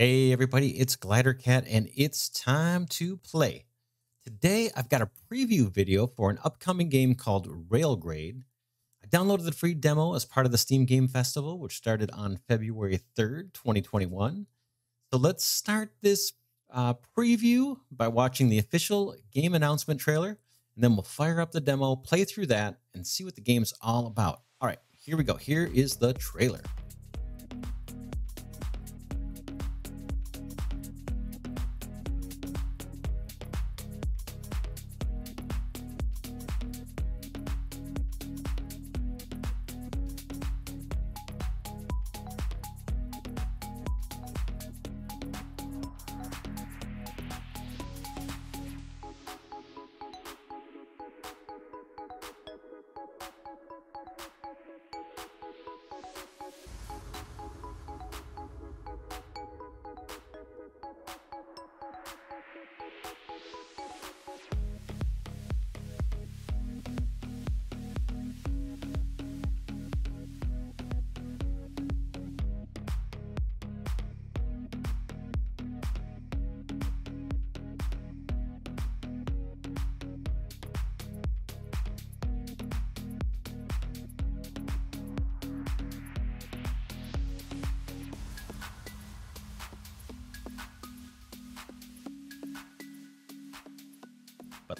Hey everybody, it's Glidercat and it's time to play. Today I've got a preview video for an upcoming game called Railgrade. I downloaded the free demo as part of the Steam Game Festival, which started on February 3rd, 2021. So let's start this uh, preview by watching the official game announcement trailer, and then we'll fire up the demo, play through that, and see what the game's all about. All right, here we go. Here is the trailer.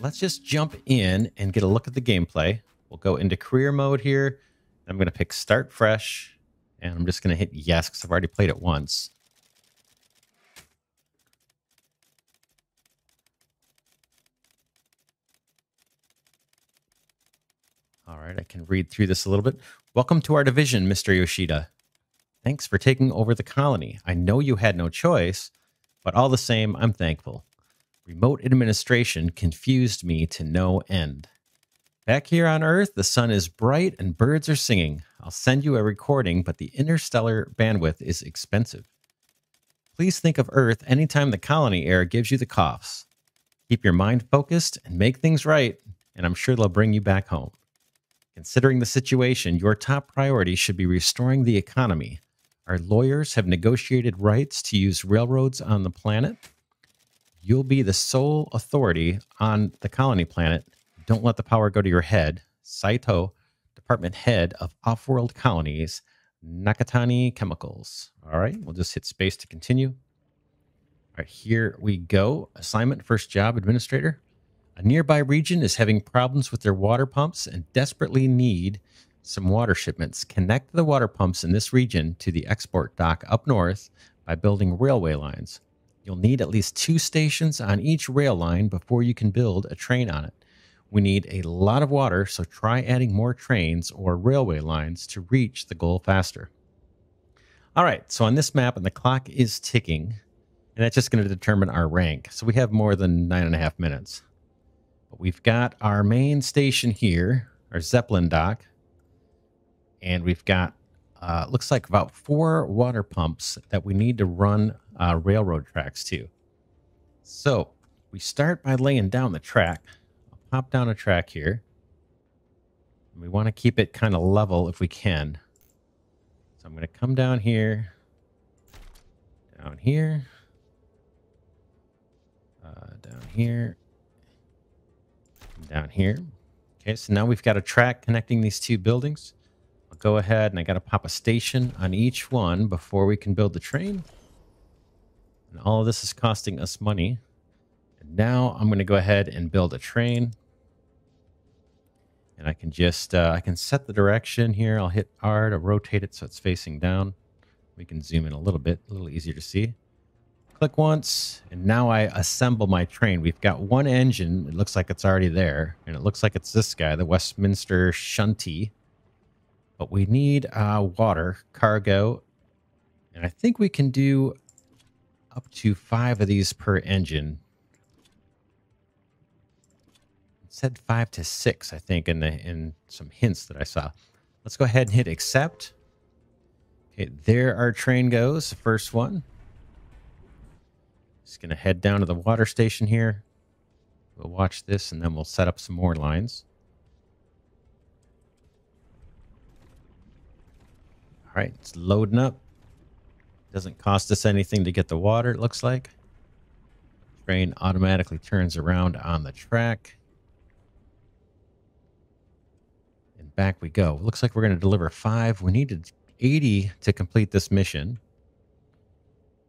Let's just jump in and get a look at the gameplay. We'll go into career mode here. I'm going to pick start fresh and I'm just going to hit yes because I've already played it once. All right, I can read through this a little bit. Welcome to our division, Mr. Yoshida. Thanks for taking over the colony. I know you had no choice, but all the same, I'm thankful. Remote administration confused me to no end. Back here on Earth, the sun is bright and birds are singing. I'll send you a recording, but the interstellar bandwidth is expensive. Please think of Earth anytime the colony air gives you the coughs. Keep your mind focused and make things right, and I'm sure they'll bring you back home. Considering the situation, your top priority should be restoring the economy. Our lawyers have negotiated rights to use railroads on the planet You'll be the sole authority on the colony planet. Don't let the power go to your head. Saito, department head of off-world colonies, Nakatani Chemicals. All right, we'll just hit space to continue. All right, here we go. Assignment, first job, administrator. A nearby region is having problems with their water pumps and desperately need some water shipments. Connect the water pumps in this region to the export dock up north by building railway lines. You'll need at least two stations on each rail line before you can build a train on it. We need a lot of water, so try adding more trains or railway lines to reach the goal faster. All right, so on this map, and the clock is ticking, and that's just going to determine our rank. So we have more than nine and a half minutes. But we've got our main station here, our Zeppelin dock, and we've got uh, looks like about four water pumps that we need to run uh, railroad tracks too. So we start by laying down the track. I'll pop down a track here. We want to keep it kind of level if we can. So I'm going to come down here, down here, uh, down here, down here. Okay, so now we've got a track connecting these two buildings I'll go ahead and I got to pop a station on each one before we can build the train. And all of this is costing us money. And now I'm going to go ahead and build a train. And I can just, uh, I can set the direction here. I'll hit R to rotate it so it's facing down. We can zoom in a little bit, a little easier to see. Click once, and now I assemble my train. We've got one engine. It looks like it's already there. And it looks like it's this guy, the Westminster Shunty. But we need uh, water, cargo, and I think we can do up to five of these per engine. It said five to six, I think, in the in some hints that I saw. Let's go ahead and hit accept. Okay, there our train goes, the first one. Just gonna head down to the water station here. We'll watch this and then we'll set up some more lines. All right, it's loading up. Doesn't cost us anything to get the water, it looks like. Train automatically turns around on the track. And back we go. Looks like we're going to deliver five. We needed 80 to complete this mission.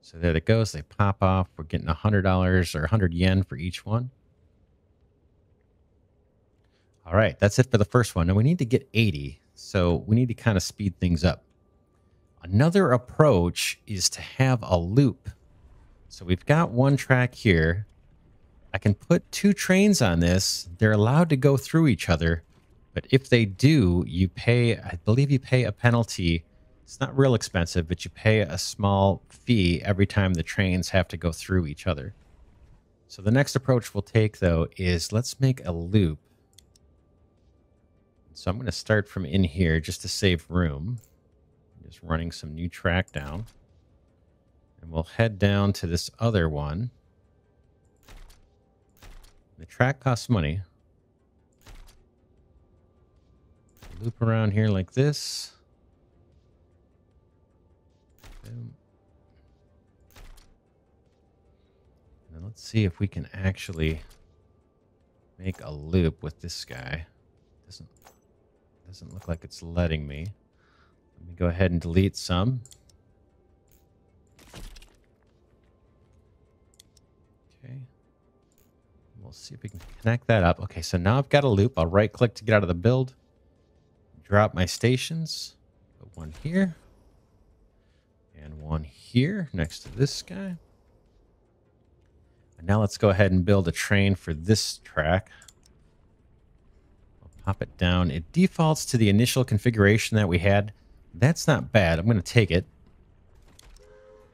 So there it goes. They pop off. We're getting $100 or 100 yen for each one. All right, that's it for the first one. Now we need to get 80. So we need to kind of speed things up. Another approach is to have a loop. So we've got one track here. I can put two trains on this. They're allowed to go through each other. But if they do, you pay, I believe you pay a penalty. It's not real expensive, but you pay a small fee every time the trains have to go through each other. So the next approach we'll take, though, is let's make a loop. So I'm going to start from in here just to save room. Just running some new track down. And we'll head down to this other one. The track costs money. Loop around here like this. Boom. And let's see if we can actually make a loop with this guy. Doesn't doesn't look like it's letting me. Let me go ahead and delete some. Okay. We'll see if we can connect that up. Okay, so now I've got a loop. I'll right click to get out of the build. Drop my stations. Put one here. And one here next to this guy. And now let's go ahead and build a train for this track. I'll pop it down. It defaults to the initial configuration that we had. That's not bad. I'm going to take it.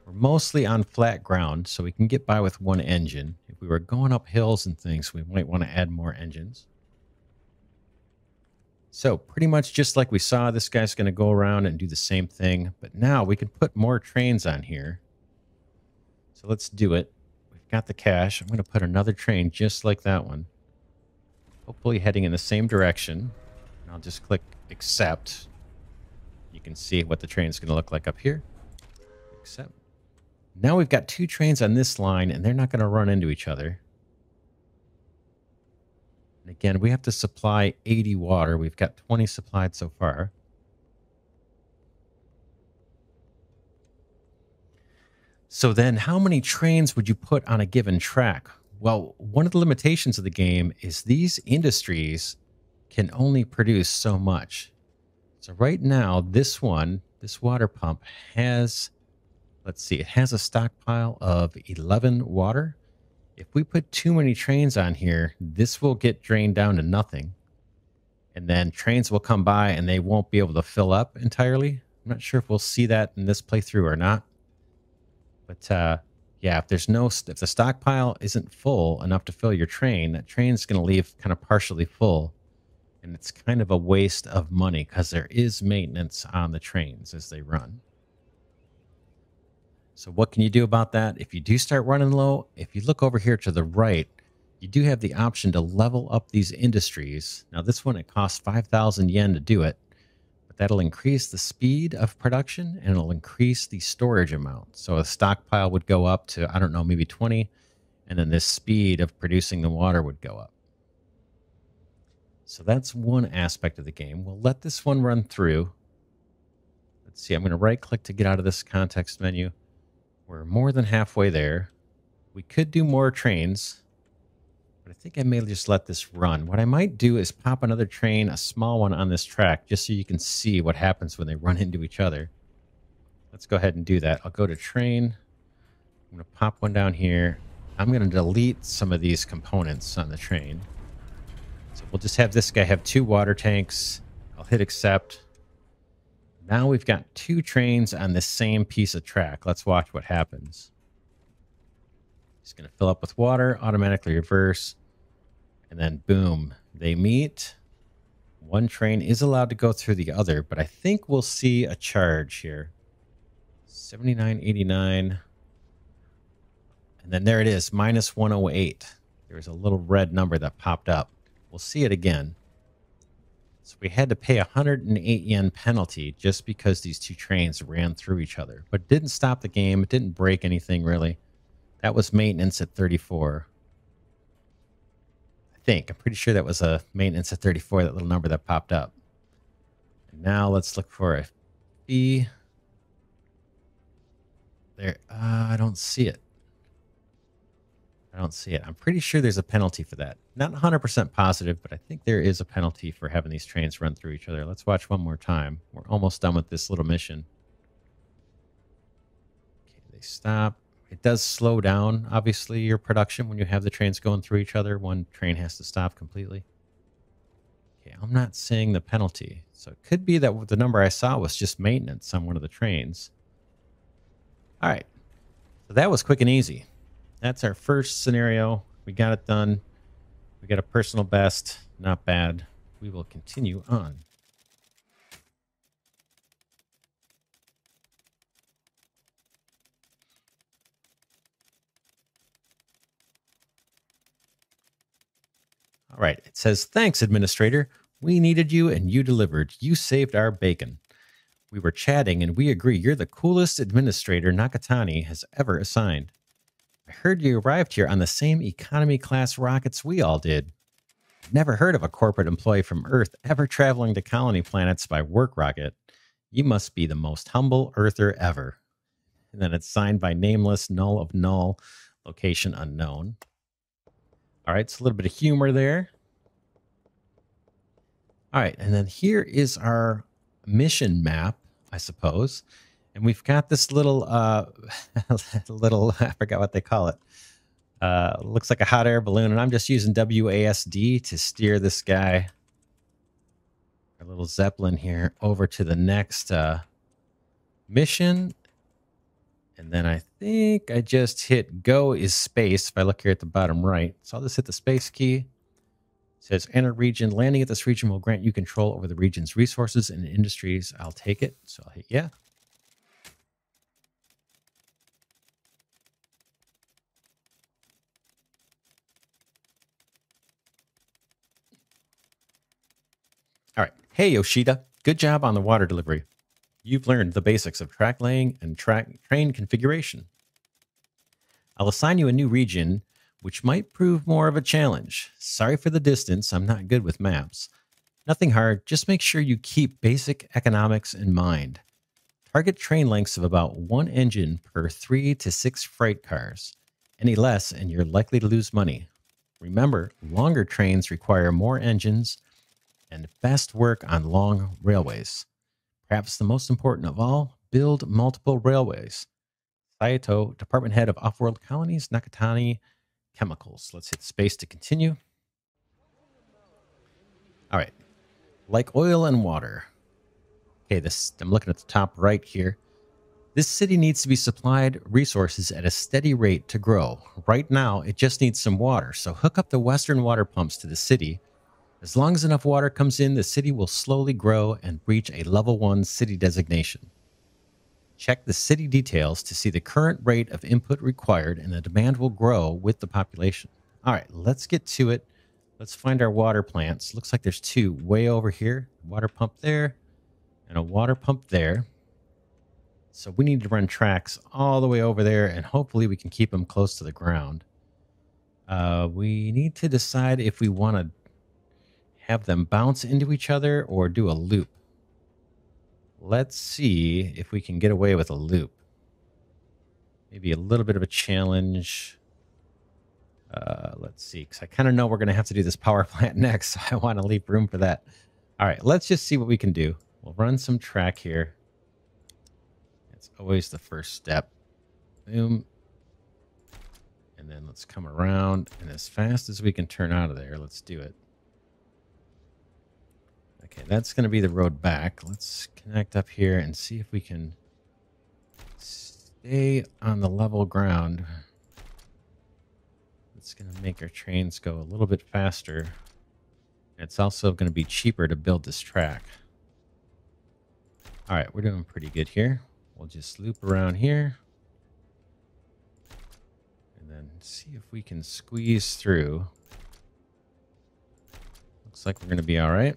We're mostly on flat ground, so we can get by with one engine. If we were going up hills and things, we might want to add more engines. So pretty much just like we saw, this guy's going to go around and do the same thing. But now we can put more trains on here. So let's do it. We've got the cash. I'm going to put another train just like that one. Hopefully heading in the same direction. And I'll just click accept. Can see what the train is going to look like up here. Except Now we've got two trains on this line, and they're not going to run into each other. And again, we have to supply 80 water. We've got 20 supplied so far. So then how many trains would you put on a given track? Well, one of the limitations of the game is these industries can only produce so much. So right now, this one, this water pump has, let's see, it has a stockpile of 11 water. If we put too many trains on here, this will get drained down to nothing. And then trains will come by and they won't be able to fill up entirely. I'm not sure if we'll see that in this playthrough or not. But uh, yeah, if there's no, if the stockpile isn't full enough to fill your train, that train's going to leave kind of partially full. And it's kind of a waste of money because there is maintenance on the trains as they run. So what can you do about that? If you do start running low, if you look over here to the right, you do have the option to level up these industries. Now this one, it costs 5,000 yen to do it, but that'll increase the speed of production and it'll increase the storage amount. So a stockpile would go up to, I don't know, maybe 20, and then this speed of producing the water would go up. So that's one aspect of the game. We'll let this one run through. Let's see, I'm going to right click to get out of this context menu. We're more than halfway there. We could do more trains, but I think I may just let this run. What I might do is pop another train, a small one on this track, just so you can see what happens when they run into each other. Let's go ahead and do that. I'll go to train. I'm going to pop one down here. I'm going to delete some of these components on the train. We'll just have this guy have two water tanks. I'll hit accept. Now we've got two trains on the same piece of track. Let's watch what happens. It's going to fill up with water, automatically reverse, and then boom, they meet. One train is allowed to go through the other, but I think we'll see a charge here. 79.89. And then there it is, minus 108. There's a little red number that popped up. We'll see it again. So we had to pay 108 yen penalty just because these two trains ran through each other. But it didn't stop the game. It didn't break anything really. That was maintenance at 34. I think. I'm pretty sure that was a maintenance at 34, that little number that popped up. And now let's look for a fee. There, uh, I don't see it. I don't see it. I'm pretty sure there's a penalty for that. Not 100% positive, but I think there is a penalty for having these trains run through each other. Let's watch one more time. We're almost done with this little mission. Okay, they stop. It does slow down, obviously, your production when you have the trains going through each other. One train has to stop completely. Okay, I'm not seeing the penalty. So it could be that the number I saw was just maintenance on one of the trains. All right. So that was quick and easy that's our first scenario. We got it done. We got a personal best. Not bad. We will continue on. All right. It says, Thanks, Administrator. We needed you and you delivered. You saved our bacon. We were chatting and we agree you're the coolest administrator Nakatani has ever assigned. I heard you arrived here on the same economy class rockets we all did. Never heard of a corporate employee from Earth ever traveling to colony planets by work rocket. You must be the most humble Earther ever. And then it's signed by nameless, null of null, location unknown. All right, it's a little bit of humor there. All right, and then here is our mission map, I suppose and we've got this little uh little i forgot what they call it. Uh looks like a hot air balloon and i'm just using wasd to steer this guy. Our little zeppelin here over to the next uh mission. And then i think i just hit go is space. If i look here at the bottom right so i'll just hit the space key. Says enter region. Landing at this region will grant you control over the region's resources and industries. I'll take it so i'll hit yeah All right. Hey, Yoshida. Good job on the water delivery. You've learned the basics of track laying and track train configuration. I'll assign you a new region, which might prove more of a challenge. Sorry for the distance. I'm not good with maps. Nothing hard. Just make sure you keep basic economics in mind. Target train lengths of about one engine per three to six freight cars. Any less, and you're likely to lose money. Remember, longer trains require more engines and best work on long railways. Perhaps the most important of all, build multiple railways. Saito, Department Head of Offworld Colonies, Nakatani Chemicals. Let's hit space to continue. All right. Like oil and water. Okay, this I'm looking at the top right here. This city needs to be supplied resources at a steady rate to grow. Right now, it just needs some water. So hook up the western water pumps to the city as long as enough water comes in, the city will slowly grow and reach a level 1 city designation. Check the city details to see the current rate of input required, and the demand will grow with the population. All right, let's get to it. Let's find our water plants. Looks like there's two way over here water pump there and a water pump there. So we need to run tracks all the way over there, and hopefully we can keep them close to the ground. Uh, we need to decide if we want to have them bounce into each other or do a loop. Let's see if we can get away with a loop. Maybe a little bit of a challenge. Uh, let's see, because I kind of know we're going to have to do this power plant next, so I want to leave room for that. All right, let's just see what we can do. We'll run some track here. It's always the first step. Boom. And then let's come around, and as fast as we can turn out of there, let's do it. Okay, that's going to be the road back. Let's connect up here and see if we can stay on the level ground. It's going to make our trains go a little bit faster. It's also going to be cheaper to build this track. All right, we're doing pretty good here. We'll just loop around here. And then see if we can squeeze through. Looks like we're going to be all right.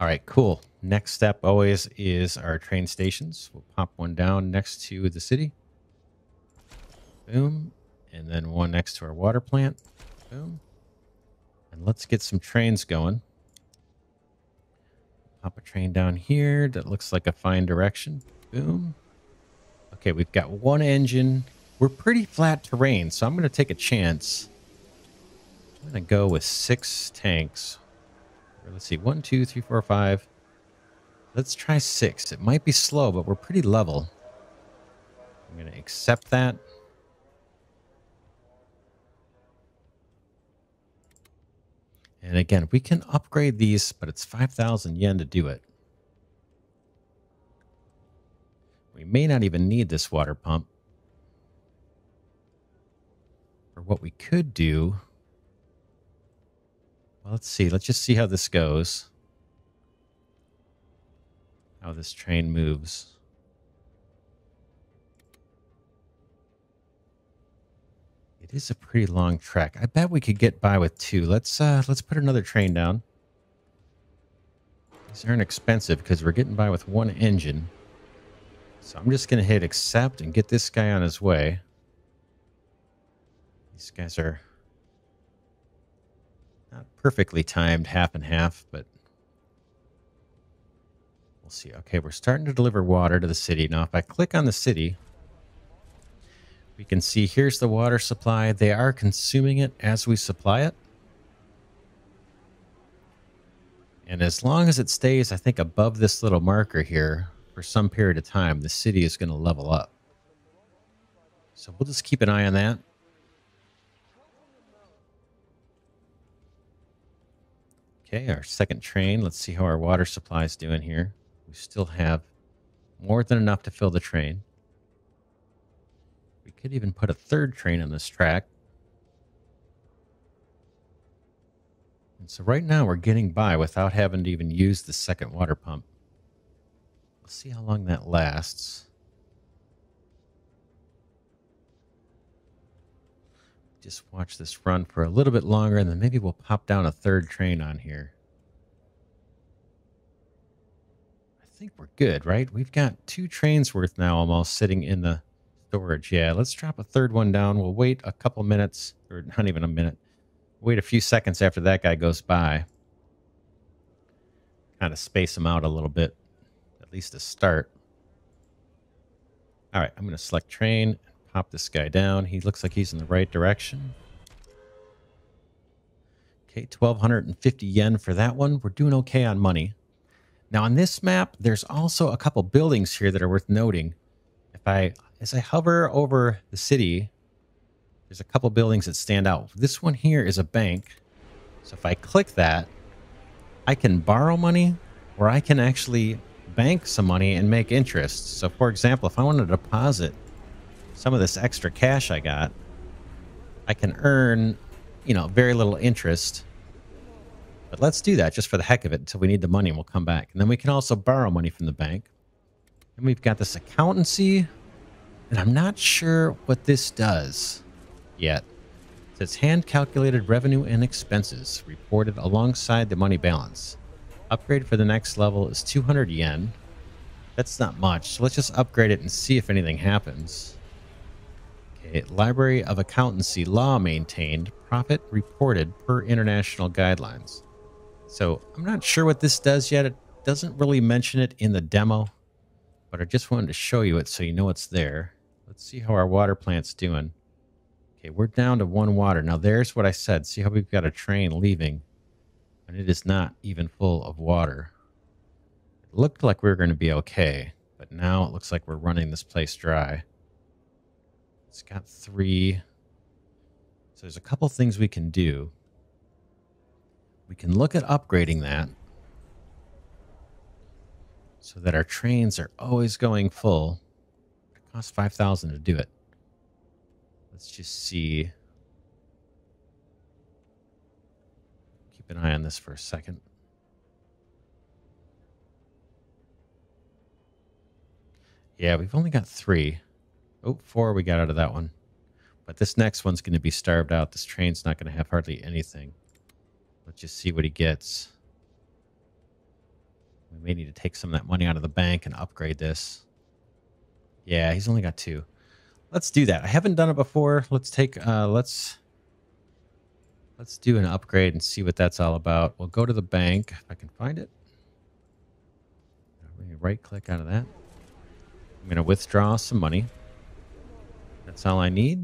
All right, cool. Next step always is our train stations. We'll pop one down next to the city. Boom. And then one next to our water plant. Boom. And let's get some trains going. Pop a train down here that looks like a fine direction. Boom. Okay, we've got one engine. We're pretty flat terrain, so I'm going to take a chance. I'm going to go with six tanks. Let's see. One, two, three, four, five. Let's try six. It might be slow, but we're pretty level. I'm going to accept that. And again, we can upgrade these, but it's 5,000 yen to do it. We may not even need this water pump. Or what we could do... Let's see. Let's just see how this goes. How this train moves. It is a pretty long trek. I bet we could get by with two. Let's uh let's put another train down. These aren't expensive because we're getting by with one engine. So I'm just gonna hit accept and get this guy on his way. These guys are not perfectly timed, half and half, but we'll see. Okay, we're starting to deliver water to the city. Now, if I click on the city, we can see here's the water supply. They are consuming it as we supply it. And as long as it stays, I think, above this little marker here for some period of time, the city is going to level up. So we'll just keep an eye on that. Okay, our second train. Let's see how our water supply is doing here. We still have more than enough to fill the train. We could even put a third train on this track. And so right now we're getting by without having to even use the second water pump. Let's see how long that lasts. Just watch this run for a little bit longer and then maybe we'll pop down a third train on here. I think we're good, right? We've got two trains worth now almost sitting in the storage. Yeah, let's drop a third one down. We'll wait a couple minutes, or not even a minute. Wait a few seconds after that guy goes by. Kind of space him out a little bit, at least to start. All right, I'm going to select train, pop this guy down. He looks like he's in the right direction. Okay, 1,250 yen for that one. We're doing okay on money. Now, on this map, there's also a couple buildings here that are worth noting. If I as I hover over the city, there's a couple buildings that stand out. This one here is a bank. So if I click that, I can borrow money or I can actually bank some money and make interest. So for example, if I want to deposit some of this extra cash I got, I can earn, you know, very little interest. But let's do that just for the heck of it until we need the money and we'll come back. And then we can also borrow money from the bank. And we've got this accountancy and I'm not sure what this does yet. It says hand calculated revenue and expenses reported alongside the money balance. Upgrade for the next level is 200 yen. That's not much, so let's just upgrade it and see if anything happens. Library of Accountancy Law maintained, profit reported per international guidelines. So I'm not sure what this does yet. It doesn't really mention it in the demo, but I just wanted to show you it so you know it's there. Let's see how our water plant's doing. Okay, we're down to one water. Now, there's what I said. See how we've got a train leaving, and it is not even full of water. It looked like we were going to be okay, but now it looks like we're running this place dry. It's got three. So there's a couple things we can do. We can look at upgrading that so that our trains are always going full. It costs 5000 to do it. Let's just see. Keep an eye on this for a second. Yeah, we've only got three. Oh, four we got out of that one. But this next one's going to be starved out. This train's not going to have hardly anything. Let's just see what he gets. We may need to take some of that money out of the bank and upgrade this. Yeah, he's only got two. Let's do that. I haven't done it before. Let's take uh let's let's do an upgrade and see what that's all about. We'll go to the bank if I can find it. Right click out of that. I'm going to withdraw some money. That's all I need.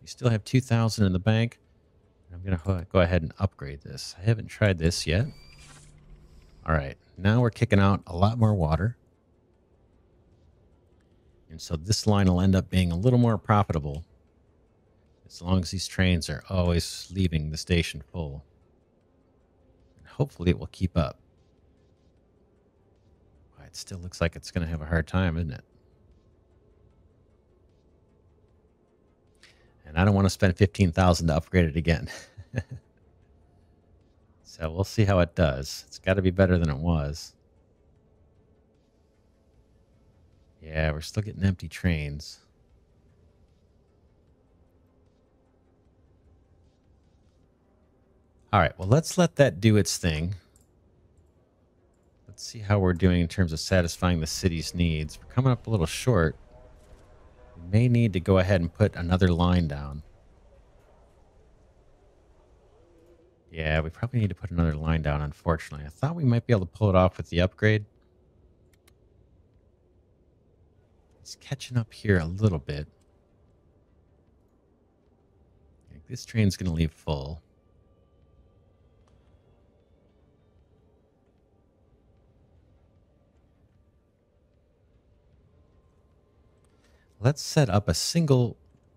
You still have 2000 in the bank. I'm going to go ahead and upgrade this. I haven't tried this yet. All right. Now we're kicking out a lot more water. And so this line will end up being a little more profitable as long as these trains are always leaving the station full. And hopefully it will keep up. It still looks like it's going to have a hard time, isn't it? And I don't want to spend 15000 to upgrade it again. so we'll see how it does. It's got to be better than it was. Yeah, we're still getting empty trains. All right, well, let's let that do its thing. Let's see how we're doing in terms of satisfying the city's needs. We're coming up a little short. May need to go ahead and put another line down. Yeah, we probably need to put another line down, unfortunately. I thought we might be able to pull it off with the upgrade. It's catching up here a little bit. This train's going to leave full. Let's set up a single.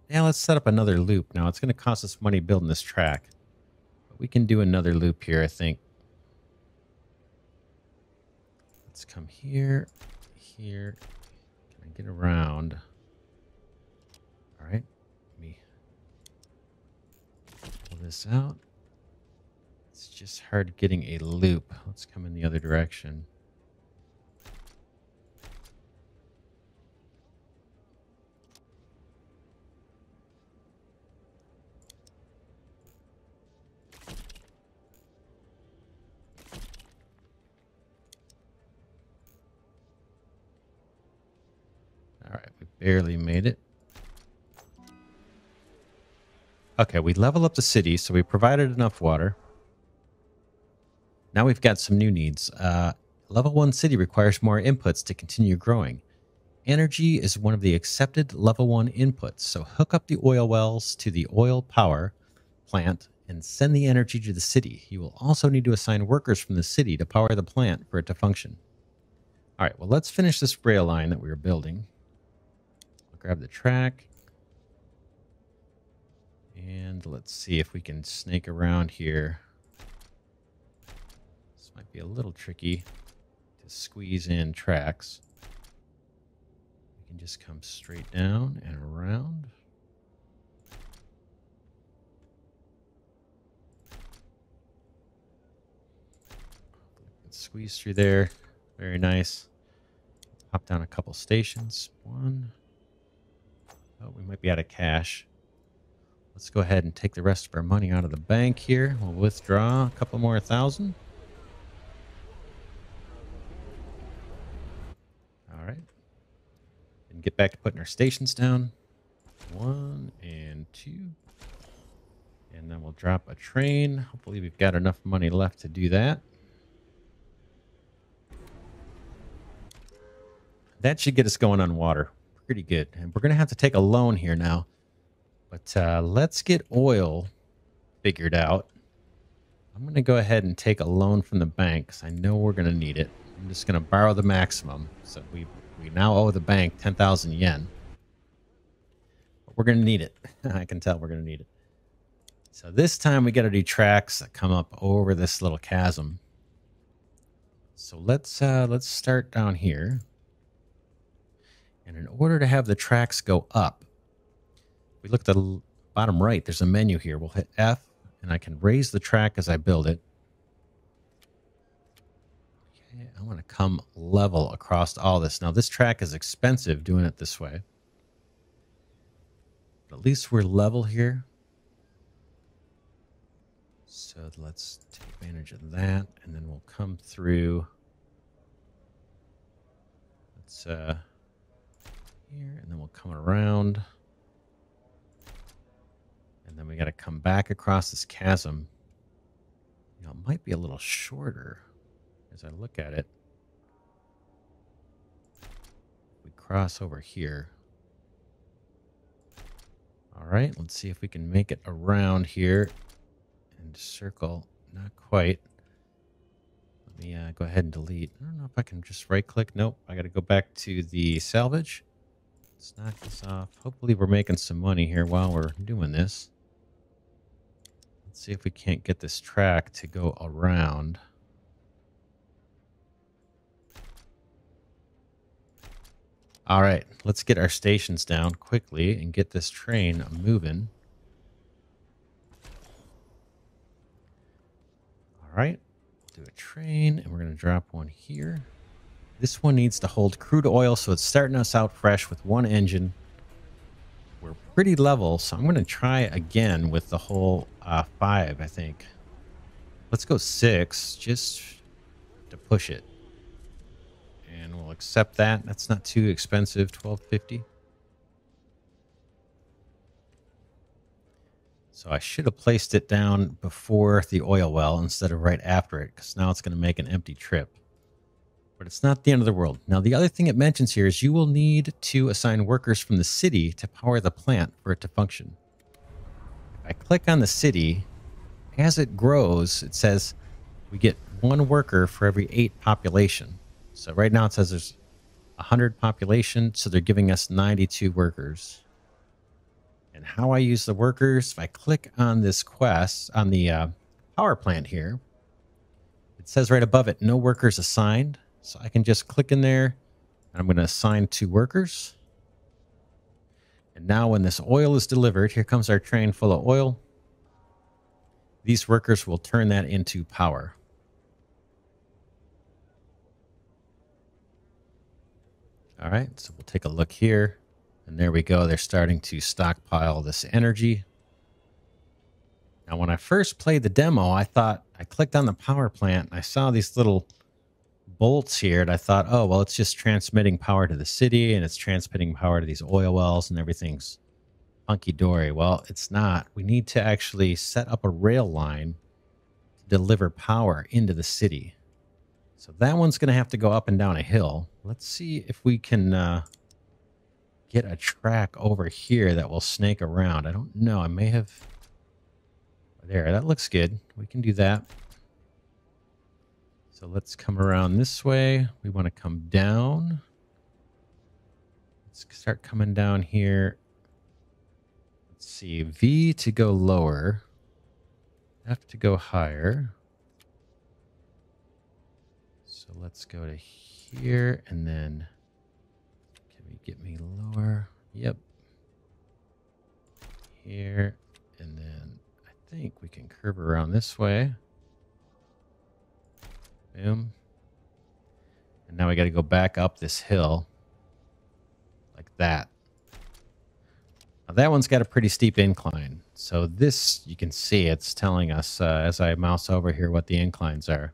Yeah, let's set up another loop. Now, it's going to cost us money building this track. But we can do another loop here, I think. Let's come here, here. Can I get around? All right. Let me pull this out. It's just hard getting a loop. Let's come in the other direction. Barely made it. Okay, we level up the city, so we provided enough water. Now we've got some new needs. Uh, level 1 city requires more inputs to continue growing. Energy is one of the accepted level 1 inputs, so hook up the oil wells to the oil power plant and send the energy to the city. You will also need to assign workers from the city to power the plant for it to function. All right, well, let's finish this rail line that we were building grab the track. And let's see if we can snake around here. This might be a little tricky to squeeze in tracks. We can just come straight down and around. Squeeze through there. Very nice. Hop down a couple stations. One, Oh, we might be out of cash. Let's go ahead and take the rest of our money out of the bank here. We'll withdraw a couple more thousand. All right. And get back to putting our stations down. One and two. And then we'll drop a train. Hopefully we've got enough money left to do that. That should get us going on water pretty good. And we're going to have to take a loan here now. But uh, let's get oil figured out. I'm going to go ahead and take a loan from the bank because I know we're going to need it. I'm just going to borrow the maximum. So we, we now owe the bank 10,000 yen. But we're going to need it. I can tell we're going to need it. So this time we got to do tracks that come up over this little chasm. So let's uh, let's start down here. And in order to have the tracks go up, we look at the bottom right, there's a menu here. We'll hit F and I can raise the track as I build it. Okay, I want to come level across all this. Now this track is expensive doing it this way. But at least we're level here. So let's take advantage of that and then we'll come through Let's uh here, and then we'll come around. And then we got to come back across this chasm. You know, it might be a little shorter as I look at it. We cross over here. All right, let's see if we can make it around here and circle. Not quite. Let me uh, go ahead and delete. I don't know if I can just right click. Nope, I got to go back to the salvage. Let's knock this off. Hopefully we're making some money here while we're doing this. Let's see if we can't get this track to go around. All right, let's get our stations down quickly and get this train moving. All right, do a train, and we're going to drop one here. This one needs to hold crude oil, so it's starting us out fresh with one engine. We're pretty level, so I'm going to try again with the whole uh, five, I think. Let's go six, just to push it. And we'll accept that. That's not too expensive, 1250. So I should have placed it down before the oil well instead of right after it, because now it's going to make an empty trip but it's not the end of the world. Now, the other thing it mentions here is you will need to assign workers from the city to power the plant for it to function. If I click on the city, as it grows, it says we get one worker for every eight population. So right now it says there's 100 population, so they're giving us 92 workers. And how I use the workers, if I click on this quest, on the uh, power plant here, it says right above it, no workers assigned. So I can just click in there and I'm going to assign two workers. And now when this oil is delivered, here comes our train full of oil. These workers will turn that into power. All right, so we'll take a look here. And there we go. They're starting to stockpile this energy. Now, when I first played the demo, I thought I clicked on the power plant and I saw these little bolts here and I thought, oh, well, it's just transmitting power to the city and it's transmitting power to these oil wells and everything's hunky dory. Well, it's not. We need to actually set up a rail line to deliver power into the city. So that one's going to have to go up and down a hill. Let's see if we can uh, get a track over here that will snake around. I don't know. I may have... There, that looks good. We can do that. So let's come around this way. We want to come down. Let's start coming down here. Let's see. V to go lower. F to go higher. So let's go to here and then can we get me lower? Yep. Here and then I think we can curve around this way. Boom. And now we got to go back up this hill like that. Now that one's got a pretty steep incline. So this, you can see it's telling us uh, as I mouse over here what the inclines are.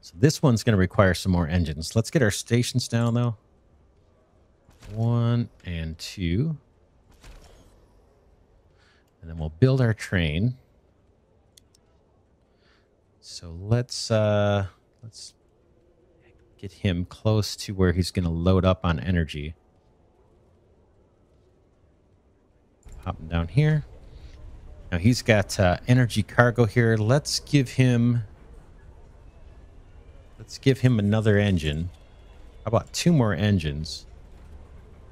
So this one's going to require some more engines. Let's get our stations down though. One and two. And then we'll build our train. So let's uh let's get him close to where he's going to load up on energy. Pop him down here. Now he's got uh, energy cargo here. Let's give him let's give him another engine. How about two more engines?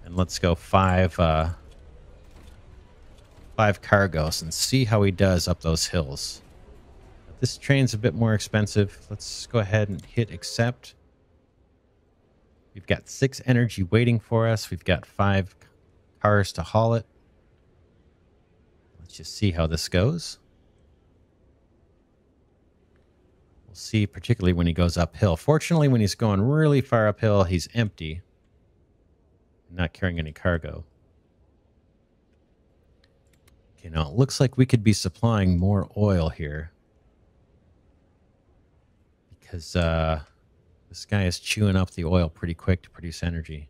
And let's go five uh five cargos and see how he does up those hills. This train's a bit more expensive. Let's go ahead and hit accept. We've got six energy waiting for us. We've got five cars to haul it. Let's just see how this goes. We'll see, particularly when he goes uphill. Fortunately, when he's going really far uphill, he's empty. Not carrying any cargo. Okay, now it looks like we could be supplying more oil here. Because uh, This guy is chewing up the oil pretty quick to produce energy.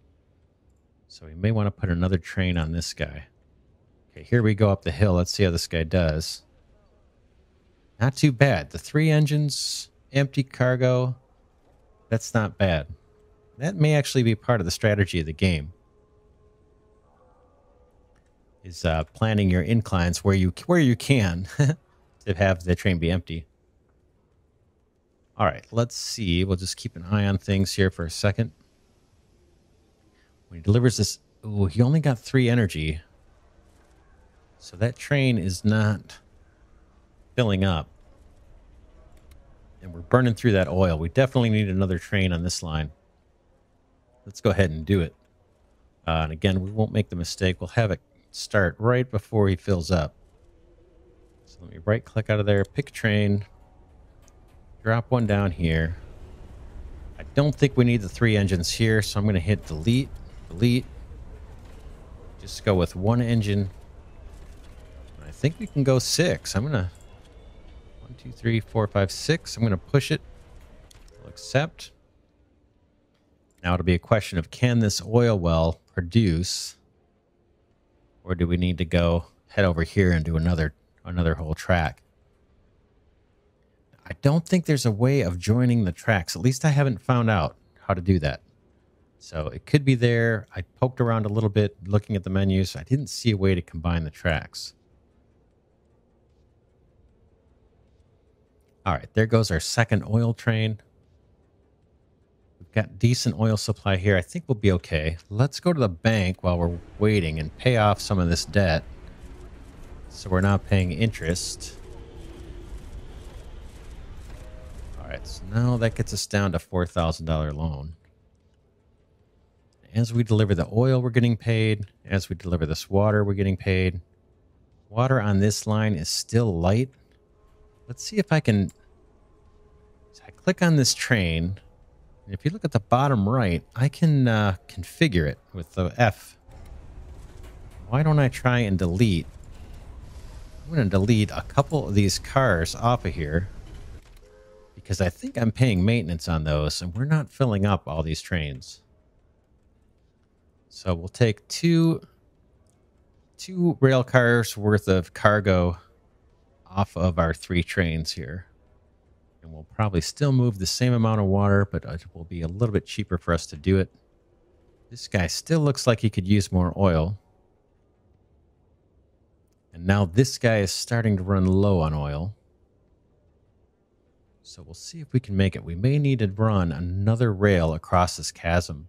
So we may want to put another train on this guy. Okay, here we go up the hill. Let's see how this guy does. Not too bad. The three engines, empty cargo. That's not bad. That may actually be part of the strategy of the game. Is uh, planning your inclines where you where you can to have the train be empty. All right, let's see. We'll just keep an eye on things here for a second. When he delivers this, oh, he only got three energy. So that train is not filling up. And we're burning through that oil. We definitely need another train on this line. Let's go ahead and do it. Uh, and again, we won't make the mistake. We'll have it start right before he fills up. So let me right click out of there, pick train, drop one down here. I don't think we need the three engines here, so I'm going to hit delete, delete. Just go with one engine. I think we can go six. I'm going to one, two, three, four, five, six. I'm going to push it. We'll accept. Now it'll be a question of can this oil well produce or do we need to go head over here and do another another whole track? I don't think there's a way of joining the tracks. At least I haven't found out how to do that. So it could be there. I poked around a little bit looking at the menus. I didn't see a way to combine the tracks. All right, there goes our second oil train. We've got decent oil supply here. I think we'll be okay. Let's go to the bank while we're waiting and pay off some of this debt. So we're not paying interest. All right, so now that gets us down to $4,000 loan. As we deliver the oil, we're getting paid. As we deliver this water, we're getting paid. Water on this line is still light. Let's see if I can... So I click on this train. And if you look at the bottom right, I can uh, configure it with the F. Why don't I try and delete? I'm going to delete a couple of these cars off of here. Because I think I'm paying maintenance on those, and we're not filling up all these trains. So we'll take two two rail cars worth of cargo off of our three trains here. And we'll probably still move the same amount of water, but it will be a little bit cheaper for us to do it. This guy still looks like he could use more oil. And now this guy is starting to run low on oil. So we'll see if we can make it. We may need to run another rail across this chasm.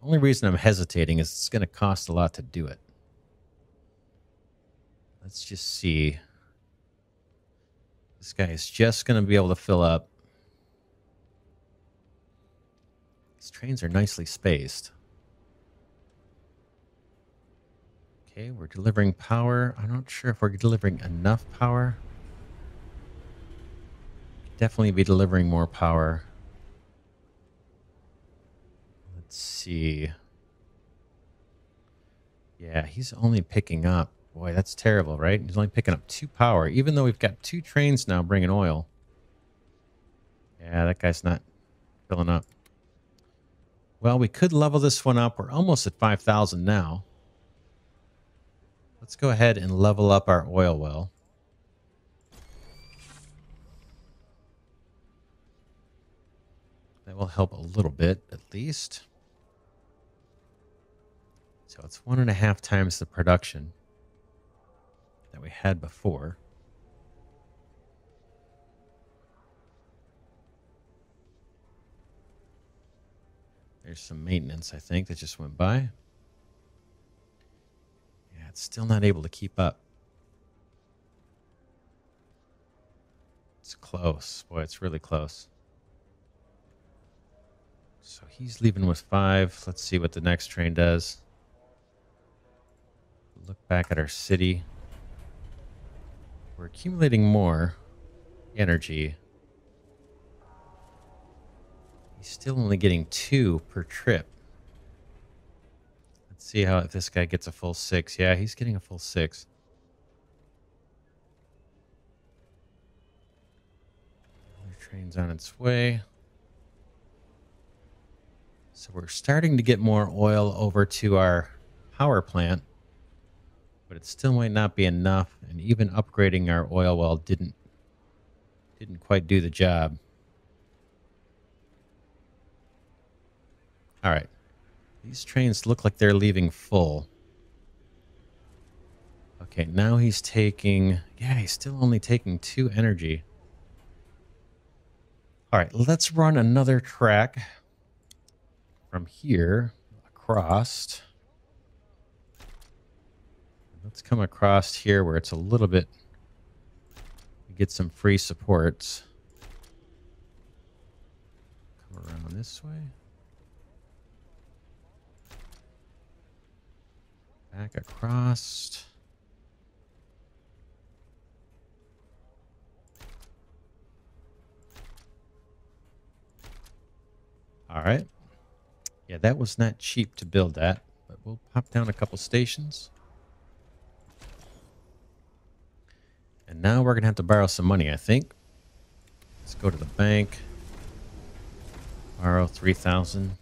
The only reason I'm hesitating is it's going to cost a lot to do it. Let's just see. This guy is just going to be able to fill up. These trains are nicely spaced. Okay, we're delivering power. I'm not sure if we're delivering enough power. Definitely be delivering more power. Let's see. Yeah, he's only picking up Boy, that's terrible, right? He's only picking up two power, even though we've got two trains now bringing oil. Yeah, that guy's not filling up. Well, we could level this one up. We're almost at 5,000 now. Let's go ahead and level up our oil well. That will help a little bit, at least. So it's one and a half times the production that we had before. There's some maintenance, I think, that just went by. Yeah, it's still not able to keep up. It's close. Boy, it's really close. So he's leaving with five. Let's see what the next train does. Look back at our city. We're accumulating more energy. He's still only getting two per trip. Let's see how if this guy gets a full six. Yeah, he's getting a full six. Train's on its way. So we're starting to get more oil over to our power plant, but it still might not be enough. And even upgrading our oil well didn't didn't quite do the job. All right. These trains look like they're leaving full. Okay, now he's taking... Yeah, he's still only taking two energy. All right, let's run another track from here across. Let's come across here where it's a little bit... Get some free supports. Come around this way. Back across. All right. Yeah, that was not cheap to build that, but we'll pop down a couple stations. And now we're going to have to borrow some money, I think. Let's go to the bank. Borrow 3000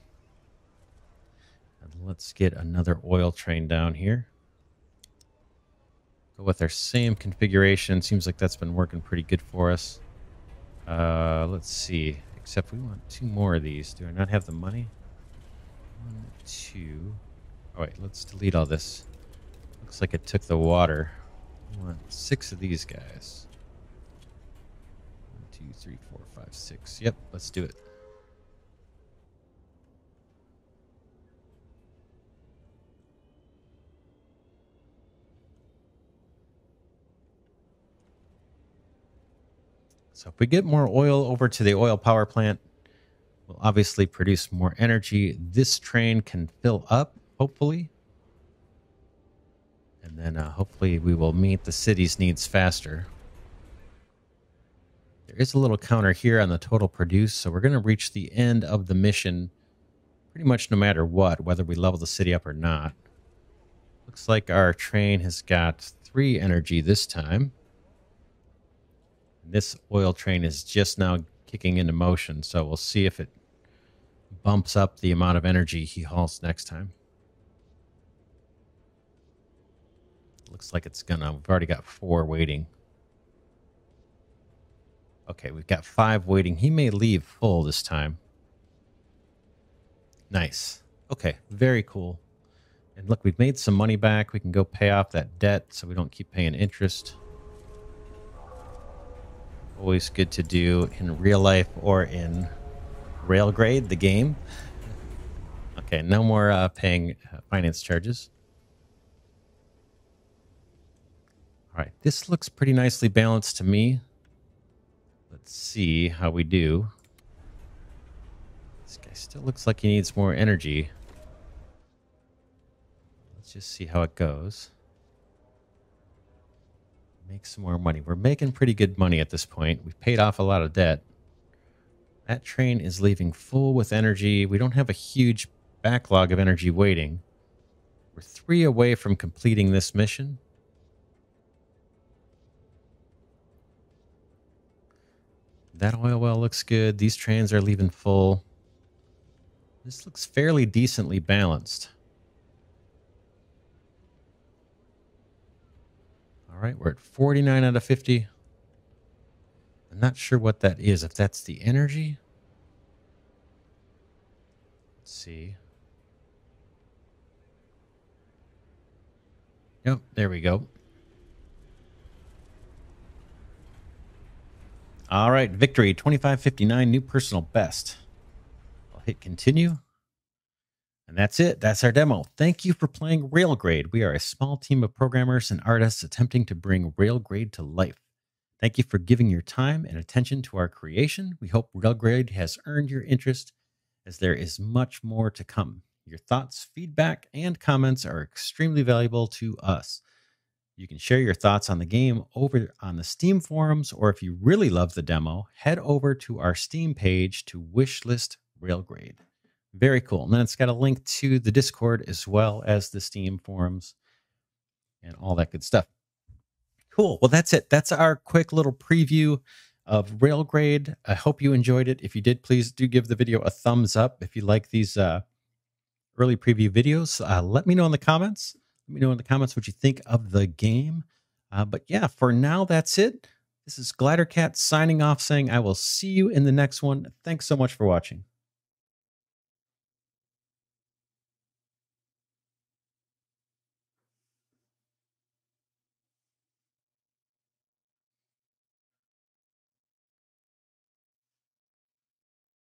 And let's get another oil train down here. Go with our same configuration. Seems like that's been working pretty good for us. Uh, let's see. Except we want two more of these. Do I not have the money? One, two. Oh, wait. Let's delete all this. Looks like it took the water. Six of these guys. One, two, three, four, five, six. Yep, let's do it. So if we get more oil over to the oil power plant, obviously produce more energy. This train can fill up, hopefully. And then uh, hopefully we will meet the city's needs faster. There is a little counter here on the total produced, so we're going to reach the end of the mission pretty much no matter what, whether we level the city up or not. Looks like our train has got three energy this time. This oil train is just now kicking into motion, so we'll see if it bumps up the amount of energy he hauls next time. Looks like it's gonna. We've already got four waiting. Okay, we've got five waiting. He may leave full this time. Nice. Okay, very cool. And look, we've made some money back. We can go pay off that debt so we don't keep paying interest always good to do in real life or in Railgrade, the game. Okay, no more uh, paying uh, finance charges. All right, this looks pretty nicely balanced to me. Let's see how we do. This guy still looks like he needs more energy. Let's just see how it goes. Make some more money. We're making pretty good money at this point. We've paid off a lot of debt. That train is leaving full with energy. We don't have a huge backlog of energy waiting. We're three away from completing this mission. That oil well looks good. These trains are leaving full. This looks fairly decently balanced. All right, we're at 49 out of 50. I'm not sure what that is. If that's the energy. Let's see. Yep, there we go. All right, victory 2559, new personal best. I'll hit continue. And that's it. That's our demo. Thank you for playing Railgrade. We are a small team of programmers and artists attempting to bring Railgrade to life. Thank you for giving your time and attention to our creation. We hope Railgrade has earned your interest as there is much more to come. Your thoughts, feedback, and comments are extremely valuable to us. You can share your thoughts on the game over on the Steam forums, or if you really love the demo, head over to our Steam page to wishlist Railgrade. Very cool. And then it's got a link to the Discord as well as the Steam forums and all that good stuff. Cool. Well, that's it. That's our quick little preview of Railgrade. I hope you enjoyed it. If you did, please do give the video a thumbs up. If you like these uh, early preview videos. Uh, let me know in the comments. Let me know in the comments what you think of the game. Uh, but yeah, for now, that's it. This is Glidercat signing off saying I will see you in the next one. Thanks so much for watching.